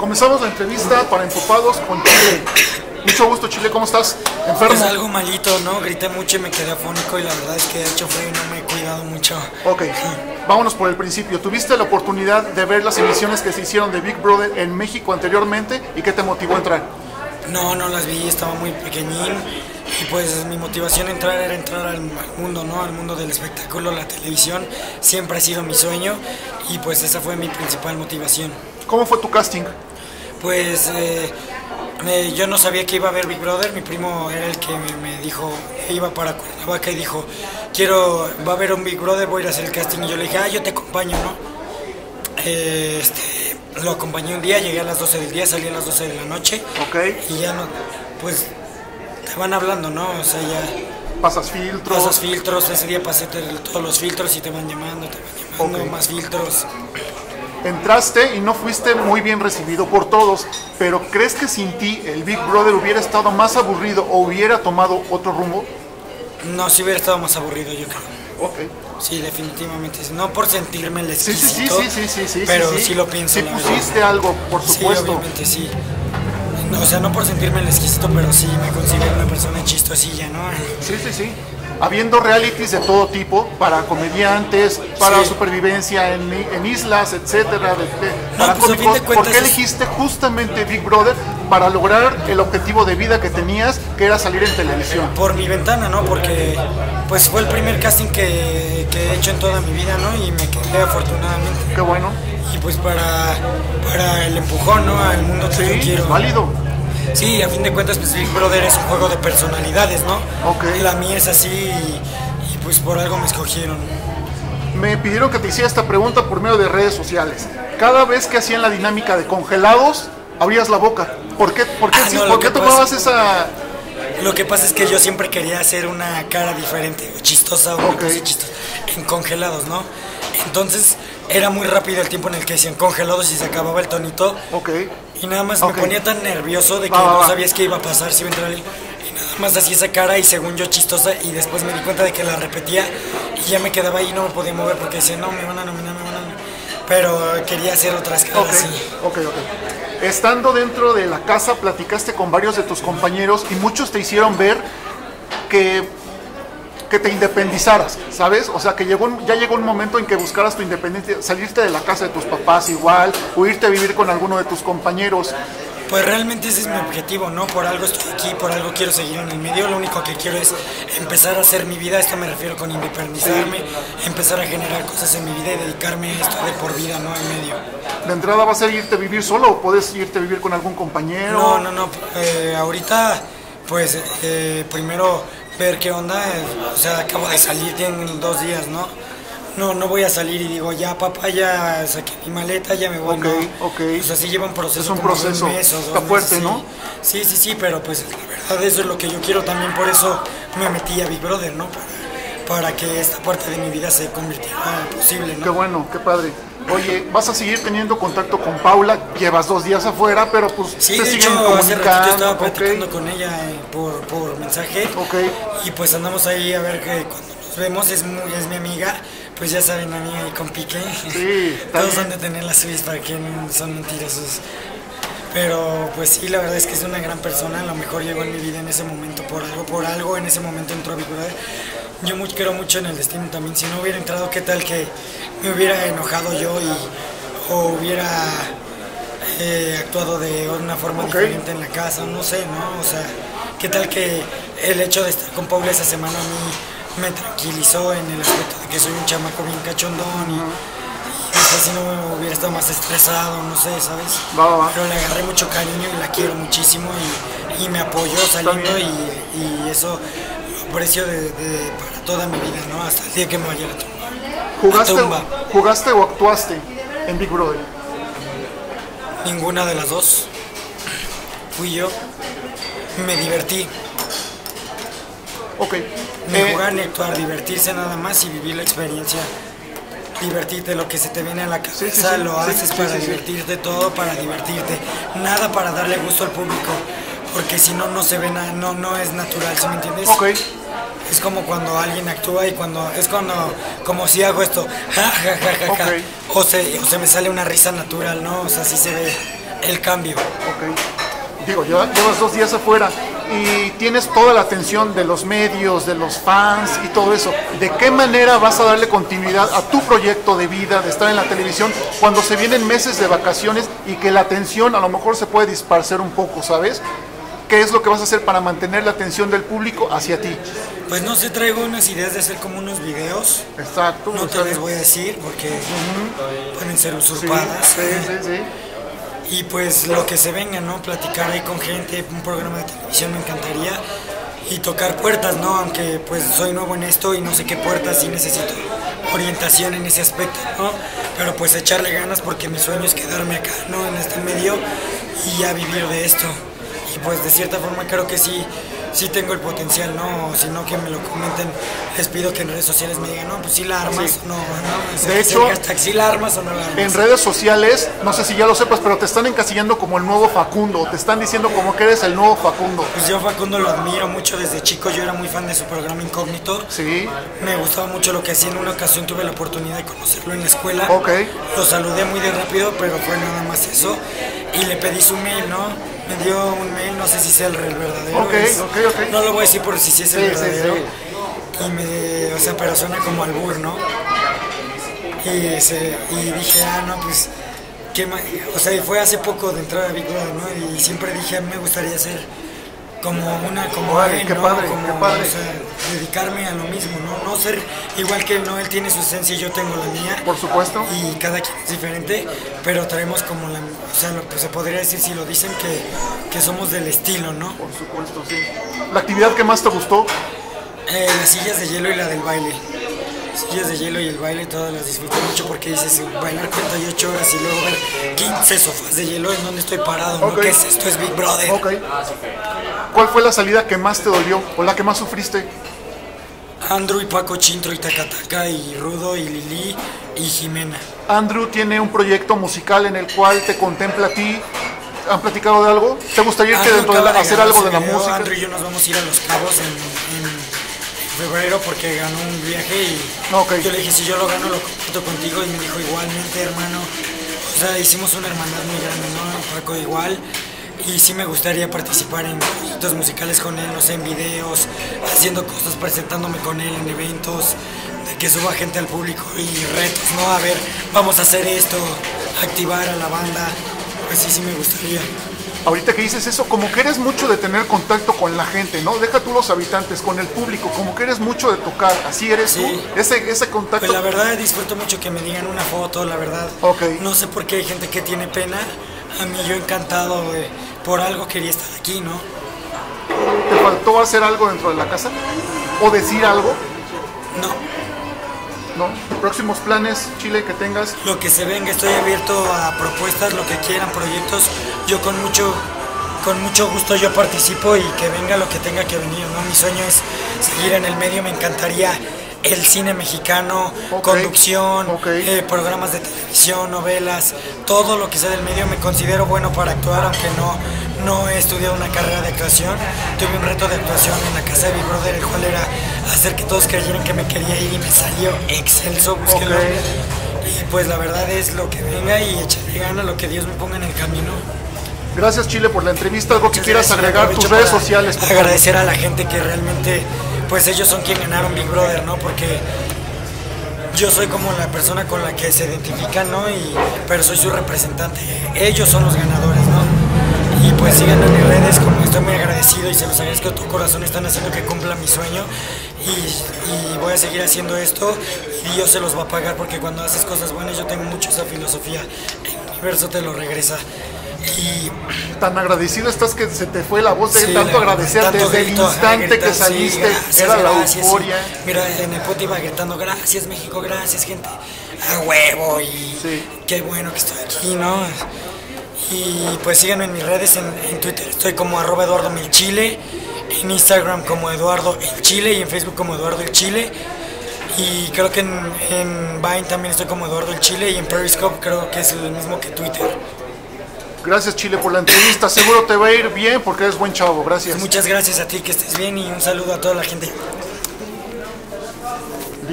Comenzamos la entrevista para Enfopados con Chile. Mucho gusto, Chile, ¿cómo estás? ¿Enfermo? Es algo malito, ¿no? Grité mucho y me quedé afónico y la verdad es que ha hecho y no me he cuidado mucho. Ok, vámonos por el principio. ¿Tuviste la oportunidad de ver las emisiones que se hicieron de Big Brother en México anteriormente y qué te motivó a entrar? No, no las vi, estaba muy pequeñín y pues mi motivación a entrar era entrar al mundo, ¿no? Al mundo del espectáculo, la televisión, siempre ha sido mi sueño y pues esa fue mi principal motivación. ¿Cómo fue tu casting? Pues eh, yo no sabía que iba a haber Big Brother, mi primo era el que me, me dijo, iba para Cuernavaca y dijo, quiero, va a haber un Big Brother, voy a ir a hacer el casting y yo le dije, ah, yo te acompaño, ¿no? Eh, este, lo acompañé un día, llegué a las 12 del día, salí a las 12 de la noche Ok, y ya no, pues te van hablando, ¿no? O sea, ya pasas filtros. pasas filtros, ese día pasé todos los filtros y te van llamando, te van llamando, Ok. más filtros. Entraste y no fuiste muy bien recibido por todos, pero ¿crees que sin ti el Big Brother hubiera estado más aburrido o hubiera tomado otro rumbo? No, si hubiera estado más aburrido, yo creo. Ok. Sí, definitivamente. No por sentirme el Sí, sí, sí, sí, sí, sí, sí. pero sí, sí, lo pienso. Sí la verdad. pusiste algo, por Sí, supuesto. obviamente sí. No, o sea, no por sentirme el exquisito, pero sí me considero una persona chistosilla, ¿no? Sí, sí, sí. Habiendo realities de todo tipo, para comediantes, para Sí. supervivencia en, en islas, etcétera, de- de- No, para pues, cómicos, ¿por qué elegiste justamente Big Brother para lograr el objetivo de vida que tenías, que era salir en televisión? Por mi ventana, ¿no? Porque pues fue el primer casting que, que he hecho en toda mi vida, ¿no? Y me quedé afortunadamente. Qué bueno. Y pues para, para el empujón, ¿no? Al mundo que yo Sí, quiero. es válido. Sí, a fin de cuentas, pues Big Brother es un juego de personalidades, ¿no? Ok. La mía es así y, y, pues por algo me escogieron. Me pidieron que te hiciera esta pregunta por medio de redes sociales. Cada vez que hacían la dinámica de congelados, abrías la boca. ¿Por qué, por qué, Ah, sí, no, por qué tomabas pasa- esa...? Lo que pasa es que yo siempre quería hacer una cara diferente, chistosa, o chistosa, en congelados, ¿no? Entonces era muy rápido el tiempo en el que decían congelados y se acababa el tonito. Ok. Y nada más me ponía tan nervioso de que Va, no va. sabías qué iba a pasar, si iba a entrar alguien. Y nada más hacía esa cara y según yo chistosa y después me di cuenta de que la repetía y ya me quedaba ahí y no me podía mover porque decía, no, me van a nominar, me van a nominar. Pero quería hacer otras caras, sí. ok, ok. Estando dentro de la casa, platicaste con varios de tus compañeros y muchos te hicieron ver que, que te independizaras, ¿sabes? O sea, que llegó, un- ya llegó un momento en que buscaras tu independencia, salirte de la casa de tus papás igual, o irte a vivir con alguno de tus compañeros. Pues realmente ese es mi objetivo, ¿no? Por algo estoy aquí, por algo quiero seguir en el medio. Lo único que quiero es empezar a hacer mi vida, esto me refiero con independizarme, empezar a generar cosas en mi vida y dedicarme a esto de por vida, ¿no? Al medio. ¿De entrada vas a irte a vivir solo o puedes irte a vivir con algún compañero? No, no, no. eh, ahorita, pues, eh, primero ver qué onda. o sea, acabo de salir, tienen dos días, ¿no? No, no voy a salir y digo, ya papá, ya saqué mi maleta, ya me voy. Ok, no. ok. O sea, sí lleva un proceso. Es un como proceso. mes o dos Está fuerte, meses, ¿no? Sí. sí, sí, sí, pero pues la verdad eso es lo que yo quiero también, por eso me metí a Big Brother, ¿no? Para, para que esta parte de mi vida se convirtiera en posible, ¿no? Qué bueno, qué padre. Oye, vas a seguir teniendo contacto con Paula, llevas dos días afuera, pero pues Sí, se de siguen hecho, hace ratito estaba ok. platicando con ella eh, por, por mensaje. Ok. Y pues andamos ahí a ver que cuando nos vemos es, muy, es mi amiga. Pues ya saben, amiga y con pique. Sí, Todos han de tener las suyas para que no son mentirosos. Pero pues sí, la verdad es que es una gran persona. A lo mejor llegó en mi vida en ese momento por algo, por algo. En ese momento entró a Big Brother. Yo muy, creo mucho en el destino también. Si no hubiera entrado, ¿qué tal que me hubiera enojado yo y, o hubiera eh, actuado de una forma diferente en la casa? No sé, ¿no? O sea, ¿qué tal que el hecho de estar con Paula esa semana a mí me tranquilizó en el aspecto de que soy un chamaco bien cachondón y, y después si no hubiera estado más estresado, no sé, ¿sabes? Va, va, va. Pero le agarré mucho cariño y la quiero muchísimo y, y me apoyó saliendo y, y eso lo aprecio de, de- para toda mi vida, ¿no? Hasta el día que me vaya a la tumba. ¿Jugaste, tumba. ¿Jugaste o actuaste en Big Brother? Ninguna de las dos. Fui yo. Me divertí. Ok. Ni Eh, jugar ni actuar, divertirse nada más y vivir la experiencia. Divertirte, lo que se te viene a la cabeza, Sí, sí, sí, lo haces para divertirte, todo para divertirte. Nada para darle gusto al público, porque si no, no se ve nada, no, no es natural, ¿sí me entiendes? ok. Es como cuando alguien actúa y cuando, es cuando, como si hago esto, ja, ja, ja, ja, ja, Ok. o, se, o se me sale una risa natural, ¿no? O sea, sí se ve el cambio. Ok. Digo, lleva- llevas dos días afuera y tienes toda la atención de los medios, de los fans y todo eso. ¿De qué manera vas a darle continuidad a tu proyecto de vida, de estar en la televisión, cuando se vienen meses de vacaciones y que la atención a lo mejor se puede disparsar un poco, ¿sabes? ¿Qué es lo que vas a hacer para mantener la atención del público hacia ti? Pues no sé, traigo unas ideas de hacer como unos videos. Exacto. No te les bien. voy a decir porque pueden ser Sí, usurpadas. sí, sí, sí. Y pues lo que se venga, ¿no? Platicar ahí con gente, un programa de televisión me encantaría. Y tocar puertas, ¿no? Aunque pues soy nuevo en esto y no sé qué puertas y necesito orientación en ese aspecto, ¿no? Pero pues echarle ganas porque mi sueño es quedarme acá, ¿no? En este medio y ya vivir de esto. Y pues de cierta forma creo que sí, sí tengo el potencial, ¿no? Si no que me lo comenten, les pido que en redes sociales me digan, no, pues sí la armas o no, ¿no? De hecho, hashtag, sí la armas o no la armas. En redes sociales, no sé si ya lo sepas, pero te están encasillando como el nuevo Facundo, te están diciendo como que eres el nuevo Facundo. Pues yo Facundo lo admiro mucho desde chico, yo era muy fan de su programa Incógnito. Sí, Me gustaba mucho lo que hacía. En una ocasión tuve la oportunidad de conocerlo en la escuela. Ok. Lo saludé muy de rápido, pero fue nada más eso. Y le pedí su mail, ¿no? Me dio un mail, no sé si sea el verdadero. Ok, es- ok, ok. No lo voy a decir por si sí es el Sí, verdadero. sí. Y me, o sea, pero suena como albur, ¿no? Y, se, y dije, ah, no, pues, ¿qué o sea, y fue hace poco de entrar a Big Brother, ¿no? Y siempre dije, a mí me gustaría ser como una, como Órale, él, qué ¿no? padre, Como, qué padre. o sea, dedicarme a lo mismo, ¿no? No ser igual que él, ¿no? Él tiene su esencia y yo tengo la mía. por supuesto. Y cada quien es diferente, pero traemos como la, o sea, lo, pues se podría decir si lo dicen que, que somos del estilo, ¿no? Por supuesto, sí. La actividad que más te gustó, Eh, las sillas de hielo y la del baile. Sillas de hielo y el baile todas las disfruté mucho porque dices bailar 48 horas y luego ver 15 sofás de hielo en donde estoy parado, ¿no? Ok. ¿Qué es esto? Es Big Brother. ok. ¿Cuál fue la salida que más te dolió o la que más sufriste? Andrew y Paco Chintro y Takataka y Rudo y Lili y Jimena. Andrew tiene un proyecto musical en el cual te contempla a ti. ¿Han platicado de algo? ¿Te gustaría irte Andrew dentro de la- hacer algo de la video, música? Andrew y yo nos vamos a ir a Los Cabos en, en febrero porque ganó un viaje y yo le dije, si yo lo gano, lo comparto contigo. Y me dijo, igualmente, hermano. O sea, hicimos una hermandad muy grande, ¿no? Paco igual. Y sí me gustaría participar en proyectos musicales con él, no sé, en videos, haciendo cosas, presentándome con él en eventos, de que suba gente al público y retos, ¿no? A ver, vamos a hacer esto, activar a la banda. Pues sí, sí me gustaría. Ahorita que dices eso, como que eres mucho de tener contacto con la gente, ¿no? Deja tú los habitantes, con el público, como que eres mucho de tocar, así eres Sí. tú. Ese, ese contacto. Pues la verdad disfruto mucho que me digan una foto, la verdad. Ok. No sé por qué hay gente que tiene pena. A mí yo encantado, güey. Por algo quería estar aquí, ¿no? ¿Te faltó hacer algo dentro de la casa? ¿O decir algo? No. ¿No? ¿Próximos planes, Chile, que tengas? Lo que se venga, estoy abierto a propuestas, lo que quieran, proyectos. Yo con mucho, con mucho gusto yo participo y que venga lo que tenga que venir, ¿no? Mi sueño es seguir en el medio, me encantaría el cine mexicano, conducción, eh, programas de televisión, novelas, todo lo que sea del medio me considero bueno para actuar, aunque no, no he estudiado una carrera de actuación. Tuve un reto de actuación en la casa de Big Brother, el cual era hacer que todos creyeran que me quería ir y me salió excelso. búsquenlo. Ok. Y pues la verdad es lo que venga y echarle gana lo que Dios me ponga en el camino. Gracias, Chile, por la entrevista. ¿Algo que quieras agregar? Tus redes sociales. Agradecer a la gente que realmente, pues ellos son quien ganaron Big Brother, ¿no? Porque yo soy como la persona con la que se identifican, ¿no? Y, pero soy su representante. Ellos son los ganadores. Y pues síganme en mis redes, como estoy muy agradecido y se los agradezco de todo corazón, están haciendo que cumpla mi sueño y, y voy a seguir haciendo esto y Dios se los va a pagar porque cuando haces cosas buenas yo tengo mucho esa filosofía, el universo te lo regresa. Y Tan agradecido estás que se te fue la voz de Sí, tanto la- agradecer tanto desde grito, el instante gritar, que sí, saliste. gracias, era la gracias, sí. euforia. Mira, en el pote iba gritando, gracias México, gracias gente, a huevo y qué bueno que estoy aquí, ¿no? Y pues síganme en mis redes, en, en Twitter estoy como arroba Eduardo Milchile, en Instagram como Eduardo El Chile y en Facebook como Eduardo El Chile. Y creo que en, en Vine también estoy como Eduardo El Chile y en Periscope creo que es el mismo que Twitter. Gracias, Chile, por la entrevista. Seguro te va a ir bien porque eres buen chavo. Gracias. Muchas gracias a ti, que estés bien y un saludo a toda la gente.